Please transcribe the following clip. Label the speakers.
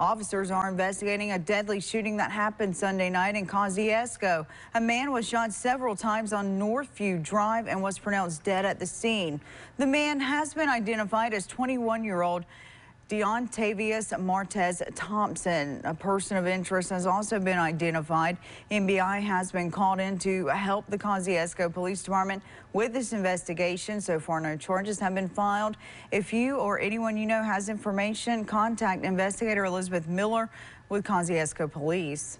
Speaker 1: Officers are investigating a deadly shooting that happened Sunday night in Kosciusko. A man was shot several times on Northview Drive and was pronounced dead at the scene. The man has been identified as 21-year-old Deontavius Martez Thompson. A person of interest has also been identified. MBI has been called in to help the Kosciusko Police Department with this investigation. So far, no charges have been filed. If you or anyone you know has information, contact investigator Elizabeth Miller with Kosciusko Police.